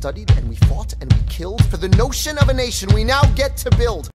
studied and we fought and we killed for the notion of a nation we now get to build.